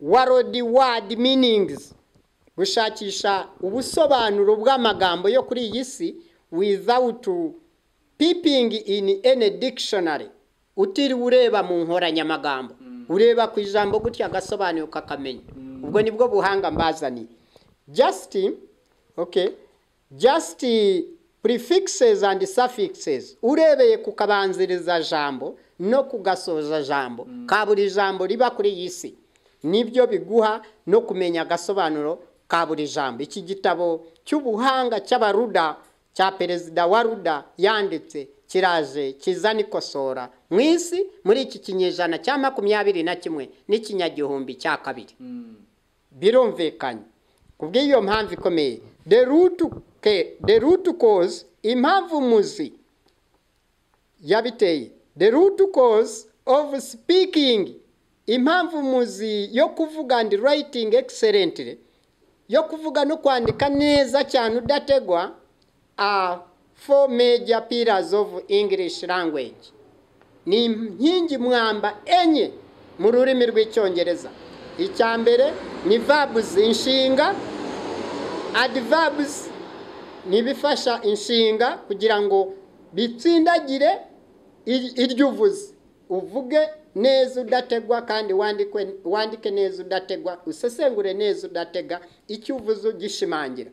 world word meanings. Gushakisha ubusobanuro bw'amagambo yo kuri iyi si without peeping in any dictionary. Utiriwe ureba mu nkoranyamagambo. Ureba ku ijambo gutya agasobanuro kakamenya. Ubwo ni bwo buhanga mbazaniye just okay just prefixes and suffixes. Urebeye ku kabanziriza jambo no ku gasoza jambo. Ka buri jambo riba kuri iyi si ni byo biguha no kumenya agasobanuro ka buri jambo. Iki gitabo cy'ubuhanga cy'abaruda cya perezida wa ruda yanditse kiraje kizana ikosora mu isi muri iki kinyejana cya makumyabiri na kimwe n'ikinyagihumbi cya kabiri. Birumvikanye. Ku bw'iyo mpamvu ikomeye the root cause impamvu muzi yabiteye. The root cause of speaking. Impamvu muzi yo kuvuga and writing excellently. Yo kuvuga no kwandika neza cyane udategwa are four major pillars of english language. Ni inkingi mwamba enye mu rurimi rw'icyongereza. Icya mbere ni verbs inshinga. Adverbs ni ibifasha inshinga kugira ngo bitsindagire iryo uvuze. Uvuge neza udategwa kandi wandike neza udategwa usesengure neza udatega icyo uvuze ugishimangira.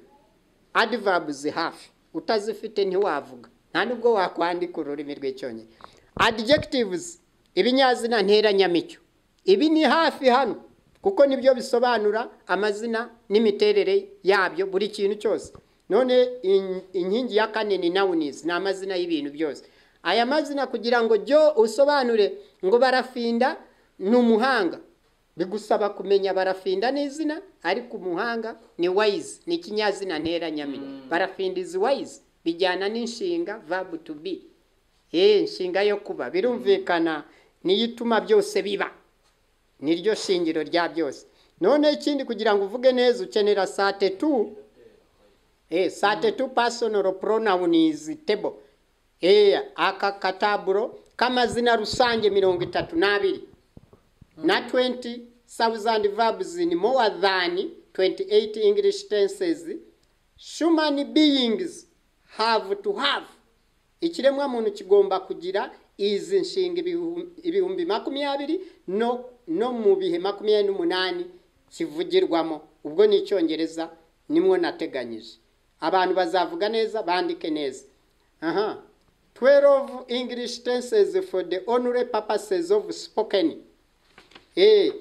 Adverbs hafi. Utazifite ntiwavuga. Nta nubwo wakwandika ururimi rw'icyongereza. Adjectives ibinyazina nteranyamicyo ibi ni hafi hano kuko ni byo bisobanura amazina n'imiterere yabyo buri kintu cyose. None inkingi ya kane ni nawunizi ni amazina y'ibintu byose. Aya mazina kugira ngo jyo usobanure ngo barafinda ni umuhanga. Bigusaba kumenya barafinda n'izina ariko umuhanga ni wayizi ni ikinyazina nteranyamicyo barafinda izi wayizi bijyana n'inshinga vabu tu bi eee inshinga yo kuba birumvikana niyo ituma byose biba. Niryo shingiro rya byose. None ikindi kugira ngo uvuge neza ukenera sate tu eee sate tu pasonoro poronawunizi tebo eee aka kataburo k'amazina rusange mirongo itatu n'abiri. Na twenti sawuzandi vabuzi ni mowa dhani twenti eyiti ingilishi tenses. Shumani biyingizi have to have. Ikiremwamuntu kigomba kugira izi nshinga ibihumbi makumyabiri no no mu bihe makumyabiri n'umunani kivugirwamo ubwo ni icyongereza nimwo nateganyije. Abantu bazavuga neza bandike neza. Aha. Twelve english tenses for the only purposes of spoken. Eh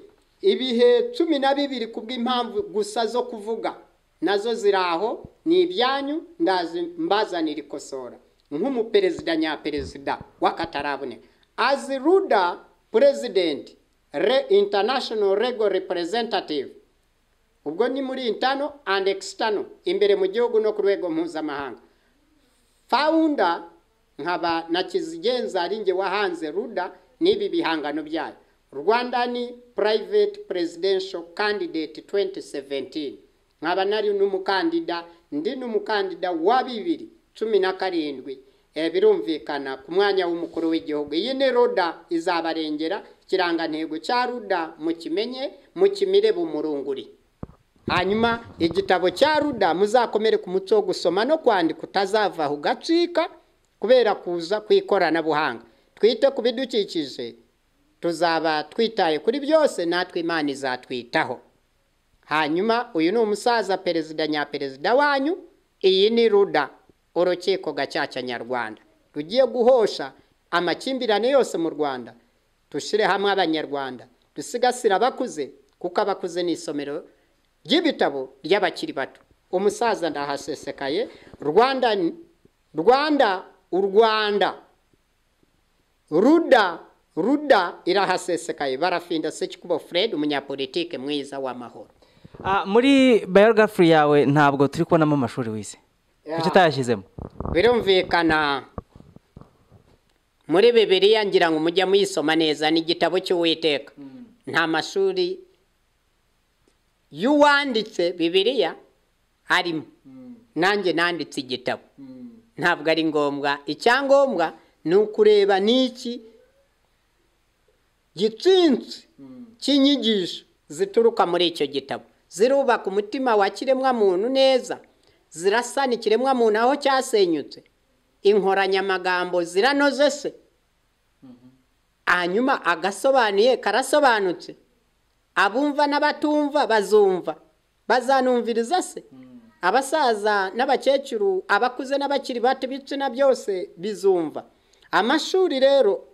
ibihe cumi na bibiri kubw'impamvu gusa zo kuvuga. Nazo ziri aho ni ibyanyu ndazi mbazanira ikosora nk'umuperezida nyaperezida w'akataraboneka as ruda president re international legal representative. Ubwo ni muri intano and external imbere mu gihugu no ku rwego mpuzamahanga. Founder nkaba na kizigenza ari nge wahanze ruda n'ibi bihangano byayo. Rwanda ni private presidential candidate 2017 nkaba nari n'umukandida ndi n'umukandida wa bibiri cumi na karindwi. Birumvikana ku mwanya w'umukuru w'igihugu. Iyi ni ruda izabarengera ikirangantego cya ruda mukimenye mukimire bumurunguri. Hanyuma igitabo cya ruda muzakomere ku muco wo gusoma no kwandika utazava ugacika kubera kuza ku ikoranabuhanga twite ku bidukikije tuzaba twitaye kuri byose natwe imana izatwitaho. Hanyuma uyu ni umusaza perezida nyaperezida wanyu iyi ni ruda urukiko gacaca nyarwanda. Rugiye guhosha amakimbirane yose mu rwanda dushyire hamwe abanyarwanda dusigasire abakuze kuko abakuze ni isomero ry'ibitabo ry'abakiri bato. Umusaza ndahasesekaye rwanda rwanda u rwanda. Ruda ruda irahasesekaye barafinda sekikubo fred umunyapolitike mwiza w'amahoro muri biogarafi yawe ntabwo turi kubonamo amashuri wize kuki utayashyizemo birumvikana muri bibiriya ngira ngo mujya muyisoma neza ni igitabo cy'uwiteka. Nta mashuri y'uwanditse bibiriya arimo. Nanjye nanditse igitabo. Ntabwo ari ngombwa. Icyangombwa ni ukureba n'iki gitsinsi cy'inyigisho zituruka muri icyo gitabo. Zirubaka umutima wa kiremwamuntu neza zirasana ikiremwamuntu aho cyasenyutse. Inkoranyamagambo ziranoze se. Hanyuma agasobanuye karasobanutse. Abumva n'abatumva bazumva bazanumviriza se. Abasaza n'abakecuru abakuze n'abakiri bato ibitsina byose bizumva. Amashuri rero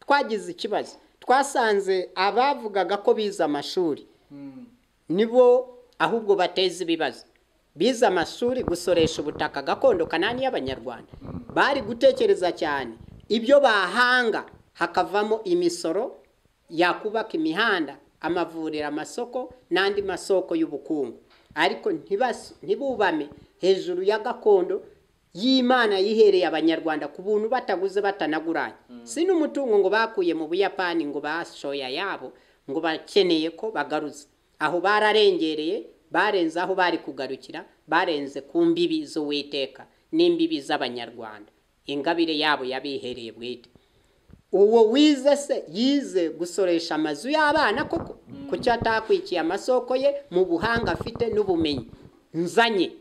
twagize ikibazo. Twasanze abavugaga ko bize amashuri. Nibo ahubwo bateza ibibazo. Bize amashuri gusoresha ubutaka gakondo kanani y'abanyarwanda bari gutekereza cyane. Ibyo bahanga hakavamo imisoro yakubaka imihanda amavuriro amasoko n'andi masoko y'ubukungu. Ariko ntibubame. Hejuru ya gakondo y'imana yihereye abanyarwanda ku buntu bataguze batanaguranye. Si n'umutungo ngo bakuye mu buyapani ngo bashoya yabo ngo bakeneye ko bagaruza. Aho bararengereye barenze aho bari kugarukira barenze ku mbibi z'uwiteka n'imbibi z'abanyarwanda. Ingabire yabo yabihereye bwite. Uwo wize se yize gusoresha amazu y'abana koko? Kuki atakwikiye amasoko ye mu buhanga afite n'ubumenyi? Nzanye.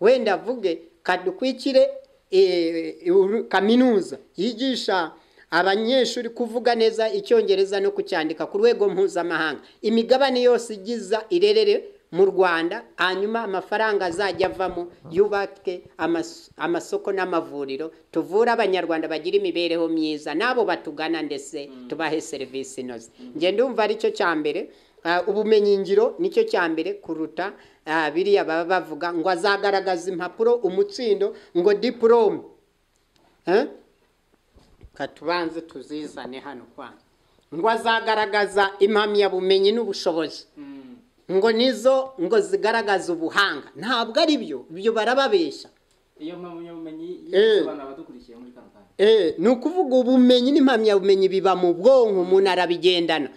Wenda avuge kadukwikire eh, uru- kaminuza. Yigisha abanyeshuri kuvuga neza icyongereza no kucyandika ku rwego mpuzamahanga. Imigabane yose igiza irerere mu rwanda hanyuma amafaranga azajya avamo yubake amas- amasoko n'amavuriro tuvure abanyarwanda bagira imibereho myiza n'abo batugana ndetse tubahe serivisi inoze. Njye ndumva ari cyo cya mbere Ah, ubumenyingiro ni cyo cya mbere kuruta ah, biriya baba bavuga ngo azagaragaza impapuro umutsindo ngo diporome Eh? katubanze tuzizane hano kwanza ngo azagaragaza impamyabumenyi n'ubushobozi. Ngo nizo ngo zigaragaza ubuhanga. Ntabwo ari byo byo barababesha. Iyo mpamyabumenyi Eh. yisobanura abadukurikiye muri kano kanya. Eh, ni ukuvuga ubumenyi n'impamyabumenyi biba mu bwonko umuntu arabigendana.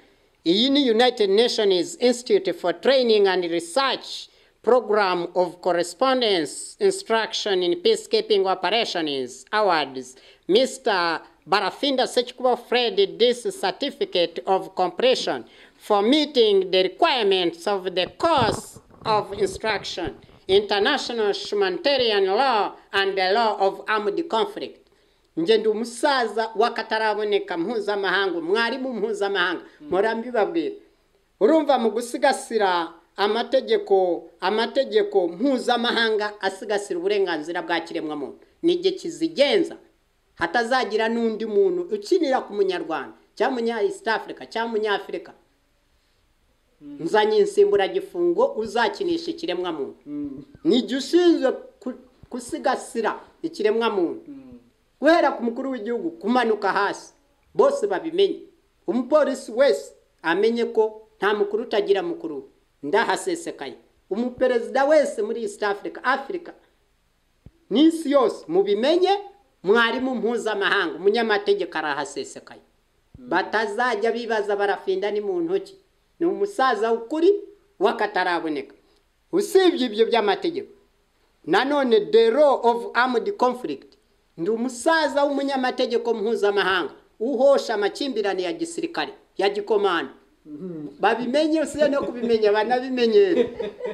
Iyi ni united nations institute for training and research program of correspondence instruction in peacekeeping operations awards. Mr barafinda sechkuba fred this certificate of completion for meeting the requirements of the course of instruction international humanitarian law and the law of armed conflict. Nge ndi umusaza w'akataraboneka mpuzamahanga mwarimu mpuzamahanga mpora mbibabwira urumva mu gusigasira amategeko amategeko mpuzamahanga asigasira uburenganzira bwa kiremwamuntu. Ni igihe kizigenza. Hatazagira n'undi muntu ukinira ku munyarwanda cyangwa munya east africa cyangwa munyafurika nzanye insimburagifungo uzakinisha ikiremwamuntu. Ni igihe ushinzwe gusigasira ikiremwamuntu. Guhera ku mukuru w'igihugu kumanuka hasi. Bose babimenye. Umupolisi wese amenye ko nta mukuru utagira mukuru. Ndahasesekaye. Umuperezida wese muri east africa africa. N'isi yose. Mubimenye mwarimu mpuzamahanga. Umunyamategeko arahasesekaye. Batazajya bibaza barafinda ni mu ntoki. Ni umusaza ukuri w'akataraboneka. Usibye ibyo by'amategeko. Nanone the law of armed conflict. Ndi umusaza w'umunyamategeko mpuzamahanga uhosha amakimbirane ya gisirikare ya gikomando. Babimenye usiye no kubimenya banabimenyere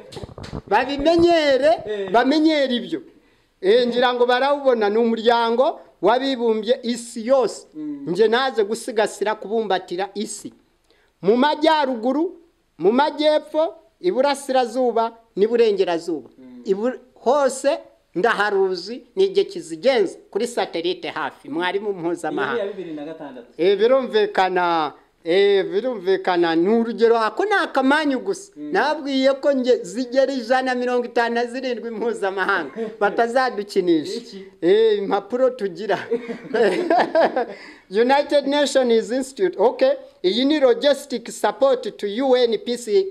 babimenyere bamenyere ibyo. Eh, ngira ngo barawubona ni umuryango w'abibumbye isi yose. Nje naze gusigasira kubumbatira isi. Mu majyaruguru mu majyepfo iburasirazuba n'iburengerazuba. Ibu- hose ndaharuzi ni igihe kizigenza kuri satelite hafi. Mwarimu mpuzamahanga Eh, birumvikana birumvikana ni urugero ako ni akamanyu gusa. Nabwiye ko nge zigera ijana mirongo itanu na zirindwi mpuzamahanga. Batazadukinisha. Iki? Eh, impapuro tugira. United nations institute. Okay iyi ni logistic support to un peace,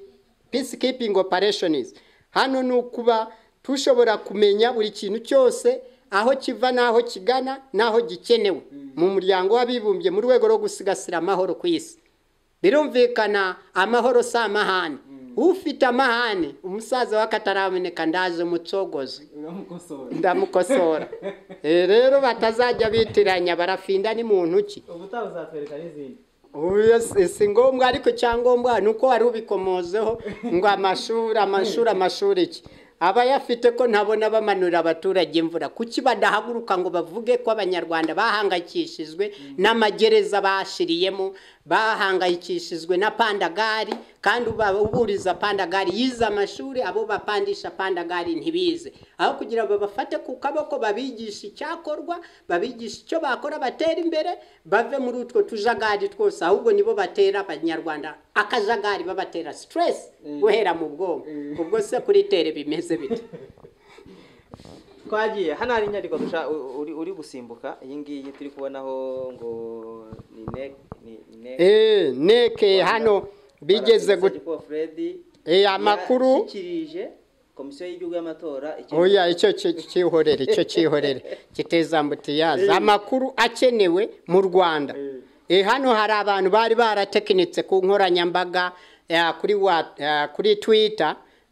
peacekeeping operations. Hano ni ukuba tushobora kumenya buri kintu cyose aho kiva n'aho kigana n'aho gikenewe. Mu muryango w'abibumbye mu rwego rwo gusigasira amahoro ku isi. Birumvikana amahoro si amahane. Ufite amahane umusaza w'akataraboneka ndaje umucogozi ndamukosora. Eh, rero batazajya bitiranya barafinda ni mu ntoki ubutaha uzatwereka n'izindi. Oya, si si ngombwa ariko icyangombwa ni uko wari ubikomozeho. Ngo amashuri amashuri amashuri iki? Abayafite ko ntabona bamanurira abaturage imvura. Kuki badahaguruka ngo bavuge ko abanyarwanda bahangayikishijwe n'amagereza bashiriyemo? Bahangayikishijwe na pandagari kandi uburiza pandagari yize amashuri abo bapandisha pandagari ntibize. Aho kugira ngo babafate ku kaboko babigishe icyakorwa babigishe icyo bakora batera imbere bave muri utwo tujagari twose ahubwo nibo batera abanyarwanda akajagari babatera stress guhera mu bwonko. Ubwo se kuri tere bimeze bite? twagiye hano hari inyandiko uri gusimbuka iyi ngiyi turi kubonaho ngo ni Eh, neke hano bigeze Eh, amakuru. Yashyikirije komisiyo y'igihugu y'amatora icyo- oya icyo ki- cyihorere icyo cyihorere kiteza mbutiyazi amakuru akenewe mu rwanda. Eh, hano hari abantu bari baratekinitse ku nkoranyambaga eh, kuri wa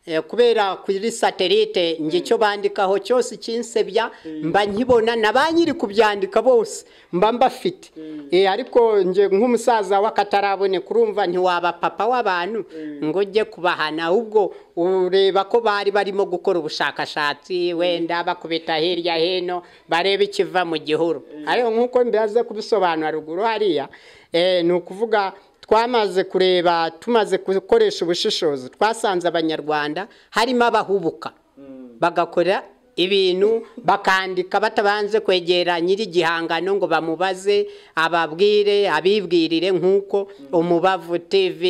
eh, kubera kuri satelite njye icyo bandikaho cyose kinsebya mba nkibona na ba nyiri kubyandika bose mba mbafite. Eh, ariko njye nk'umusaza w'akataraboneka urumva ntiwaba papa w'abantu ngo ujye kubahana. Ahubwo ureba ko bari barimo gukora ubushakashatsi wenda bakubita hirya hino barebe ikiva mu gihuru. Ariko nk'uko mbihaze kubisobanura ruguru hariya eh, ni ukuvuga twamaze kureba tumaze gukoresha ubushishozi twasanze abanyarwanda harimo abahubuka. Bagakora ibintu bakandika batabanze kwegera nyiri igihangano ngo bamubaze ababwire abibwirire nk'uko umubavu tv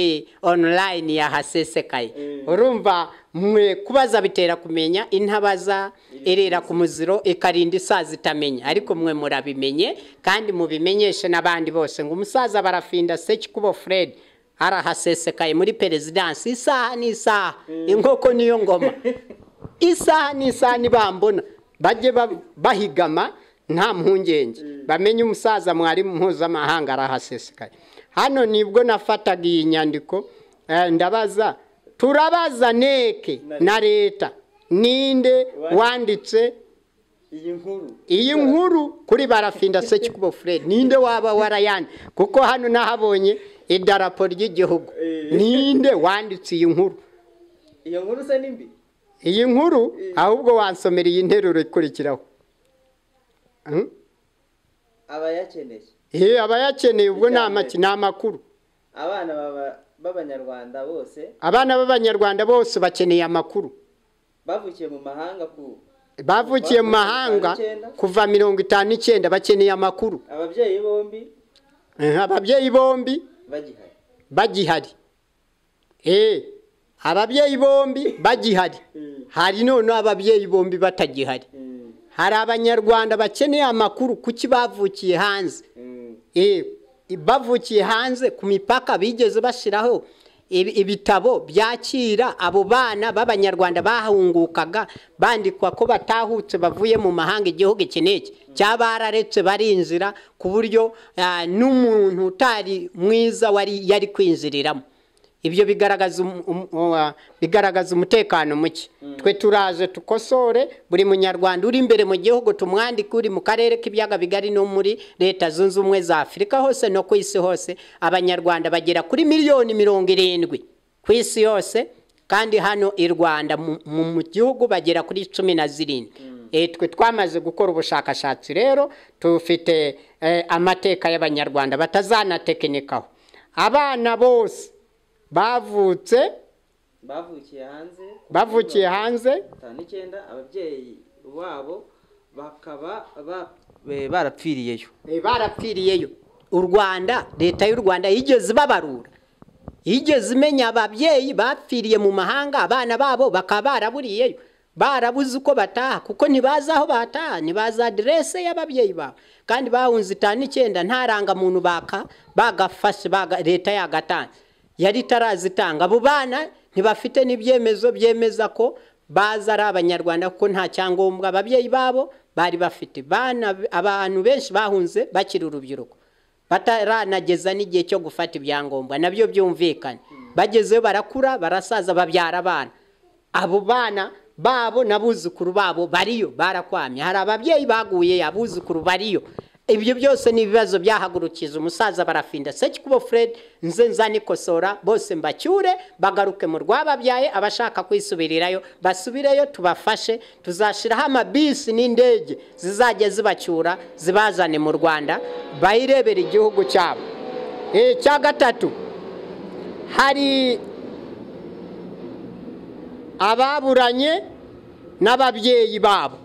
online yahasesekaye urumva mwe kubaza bitera kumenya intabaza irera ku muziro ikarinda isaza itamenya ariko mwe murabimenye kandi mubimenyeshe n'abandi bose. Ngo umusaza barafinda sekikubo fred arahasesekaye muri perezidansi. Isaha n'isaha. Inkoko niyo ngoma. Isaha n'isaha nibambona. Bajye ba- bahigama nta mpungenge. Bamenye umusaza mwarimu mpuzamahanga arahasesekaye. Hano ni bwo nafataga iyi nyandiko. Eh, ndabaza turabaza neke na leta. Ninde wanditse iyi nkuru. kuri barafinda sekikubo fred? Ninde waba warayandi? Kuko hano nahabonye idarapo ry'igihugu. Eh. ninde wanditse iyi nkuru? Iyo nkuru se ni mbi? Iyi nkuru? Ahubwo wansomera iyi nteruro ikurikiraho. Hmm? abayakeneye Eh, abayakeneye ubwo ni amakuru. Abana baba- b'abanyarwanda bose abana b'abanyarwanda bose bakeneye amakuru. Bavukiye mu mahanga ku bavukiye mu mahanga kuva mirongo itanu n'icyenda bakeneye amakuru. Ababyeyi bombi? Ababyeyi bombi? Bagihari. Eh, ababyeyi bombi? Bagihari. Hari noneho ababyeyi bombi batagihari. Hari abanyarwanda bakeneye amakuru kuki bavukiye hanze? Eh, bavukiye hanze ku mipaka bigeze bashyiraho ibitabo byakira abo bana b'abanyarwanda bahungukaga bandikwa ko batahutse bavuye mu mahanga igihugu iki n'iki. Cyaba bararetse barinzira ku buryo ah, n'umuntu utari mwiza yari kwinjiriramo ibyo bigaragaza um- um- uh, bigaragaza umutekano muke. Twe turaje tukosore buri munyarwanda uri imbere mu gihugu tumwandike uri mu karere k'ibiyaga bigari no muri leta zunze ubumwe za afurika hose no ku isi hose abanyarwanda bagera kuri miliyoni mirongo irindwi ku isi yose kandi hano i rwanda mu- gihugu bagera kuri cumi na zirindwi. Eh, twe twamaze gukora ubushakashatsi rero tufite eh, amateka y'abanyarwanda batazanatekinikaho abana bose bavutse. Bavukiye hanze. Bavukiye hanze. atanu n'icyenda ababyeyi babo bakaba barapfiriyeyo. Barapfiriyeyo. U rwanda leta y'u rwanda yigeze ibabarura. Yigeze imenya ababyeyi bapfiriye mu mahanga abana babo bakaba baraburiyeyo. Barabuze uko bataha kuko ntibazi aho bataha ntibazi aderese y'ababyeyi babo. Kandi bahunze itanu n'icyenda nta rangamuntu baka bagafashe baga- leta yagatanze. Yari itarazitanga. Abo bana ntibafite n'ibyemezo byemeza ko baza ari abanyarwanda kuko nta cyangombwa ababyeyi babo bari bafite. Abantu benshi bahunze bakiri urubyiruko. Bataranageza n'igihe cyo gufata ibyangombwa na byo byumvikane. Bagezeyo barakura barasaza babyara abana. Abo bana babo n'abuzukuru babo bariyo barakwamye. Hari ababyeyi baguye abuzukuru bariyo. Ibyo byose ni ibibazo byahagurukiza umusaza barafinda. Sekikubo fred nze nzanikosora bose mbacyure bagaruke mu rwababyaye abashaka kwisubirirayo basubireyo tubafashe tuzashyiraho amabisi n'indege zizajya zibacyura zibazane mu rwanda bayirebera igihugu cyabo. Icya gatatu hari ababuranye n'ababyeyi babo.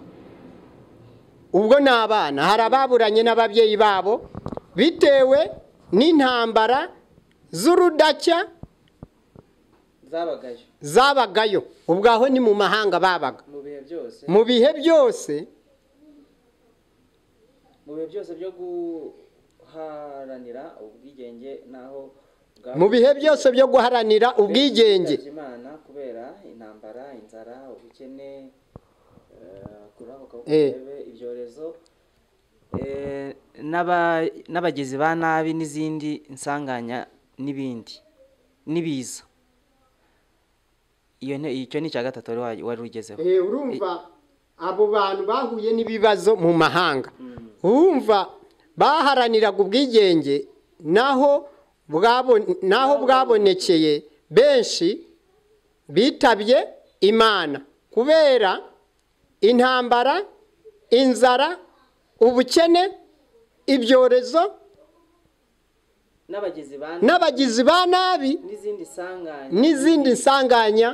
Ubwo ni abana hari ababuranye n'ababyeyi babo bitewe n'intambara z'urudacya zabagayo. zabagayo. Ubwo aho ni mu mahanga babaga. Mu bihe byose. Mu bihe byose byo guharanira ubwigenge naho mu bihe byose byo guharanira ubwigenge. Kubera intambara inzara ubukene ibyorezo. Eh, n'aba- n'abagizi ba nabi n'izindi nsanganya n'ibindi n'ibiza. Icyo ni icya gatatu wari wa- wari ugezeho. Eh, urumva abo bantu bahuye n'ibibazo mu mahanga. Urumva baharaniraga ubwigenge naho naho bwabonekeye benshi bitabye imana. Kubera intambara inzara ubukene ibyorezo n'abagizi ba nabi n'izindi nsanganya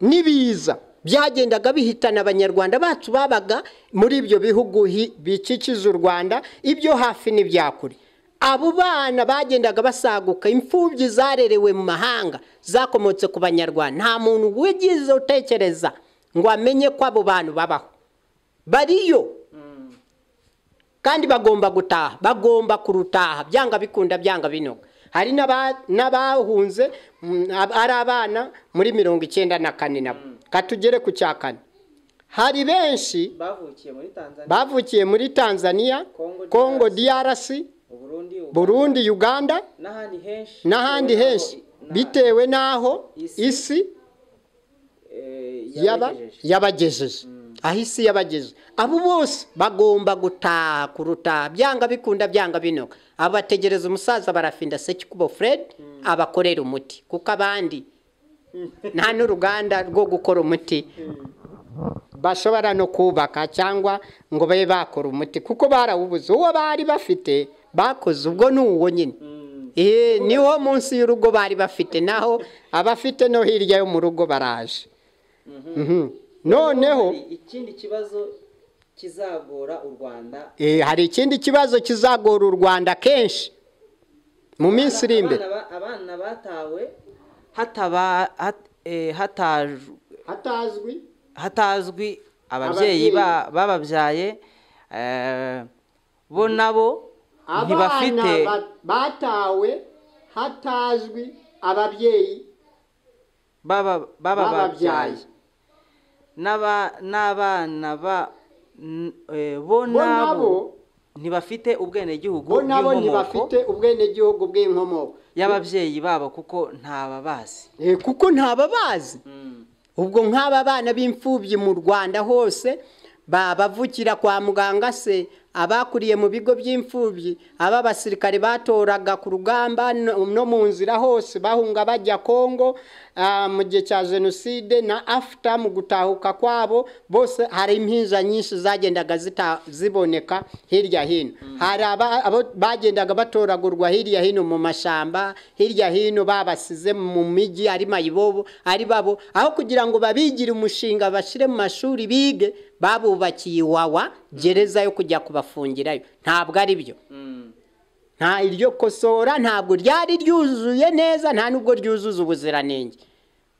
n'ibiza. byagendaga bihitana abanyarwanda bacu babaga muri ibyo bihugu bikikije u rwanda ibyo hafi n'ibya kure abo bana bagendaga basaguka imfubyi zarerewe mu mahanga zakomotse ku banyarwanda. Nta muntu wigize utekereza. Ngo amenye ko abo bantu babaho. Bariyo. Mm. kandi bagomba gutaha bagomba kurutaha byanga bikunda byanga binoga. Hari n'aba- n'abahunze mm, ari abana muri mirongo icyenda na kane nabo. Katugere ku cya kane. Hari benshi bavukiye muri tanzania. Congo congo DRC, burundi uganda n'ahandi henshi. bitewe n'aho- Isi yabagejeje. aho isi yabagejeje abo bose bagomba gutaha kurutaha byanga bikunda byanga binoga. Abategereza umusaza barafinda sekikubo fred abakorera umuti. Kuko abandi nta n'uruganda rwo gukora umuti. Bashobora no kubaka cyangwa ngo babe bakora umuti. Kuko barawubuze. Uwo bari bafite bakoze ubwo ni uwo nyine. Mm. Eh, niwo munsi y'urugo bari bafite. Naho abafite no hirya yo mu rugo baraje. Noneho. Hari ikindi kibazo kizagora u rwanda? Eh, hari ikindi kibazo kizagora u rwanda kenshi. Mu minsi iri imbere. Abana ba- abana batawe eh, hatazwi. hatazwi ababyeyi ba- bababyaye eh, bo nabo ntibafite ba- batawe hatazwi ababyeyi bababyaye. N'abana eh, bo bo nabo ntibafite ubwenegihugu bo nabo ntibafite ubwenegihugu bw'inkomoko. Y'ababyeyi babo kuko ntababazi Eh, kuko ntababazi Mm. ubwo nk'aba bana b'imfubyi mu rwanda hose babavukira kwa muganga se abakuriye mu bigo by'imfubyi aba basirikare batoraga ku rugamba no mu nzira hose bahunga bajya kongo mu gihe cya jenoside na afuta mu gutahuka kwabo bose hari impinja nyinshi zagendaga ziboneka hirya hino. Hari aba- abo bagendaga batoragurwa hirya hino mu mashyamba hirya hino babasize mu mijyi ari mayibobo ari babo aho kugira ngo babigire umushinga bashyire mu mashuri bige babubakiye iwawa gereza yo kujya kubafungirayo. Ntabwo ari byo. Mm. nta iryo kosora ntabwo ryari ryuzuye neza nta nubwo ryuzuza ubuziranenge.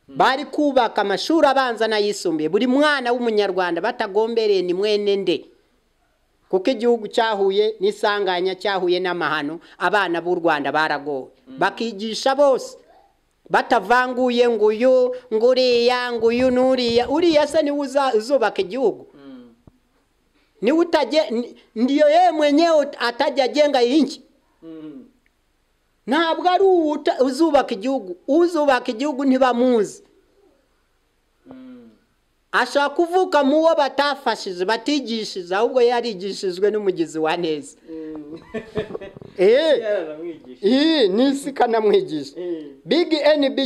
Bari kubaka amashuri abanza n'ayisumbuye. Buri mwana w'umunyarwanda batagombereye ni mwene nde? Kuko igihugu cyahuye n'isanganya cyahuye n'amahano abana b'u rwanda baragowe. Bakigisha bose. Batavanguye ngo uyu ngo uriya ngo uyu n'uriya. Uriya se ni we uzubaka igihugu? Mm. ni we utaje ni- ndiyo yeye mwenyewe atajajenga inchi Mm. Ntabwo ari uzubaka igihugu. Uzubaka igihugu ntibamuzi. Mm. ashobora kuvuka mu wo batafashije batigishije ahubwo yarigishijwe n'umugizi wa neza. Eh, yaranamwigisha iyi ni isi ikanamwigisha. Eh. big nb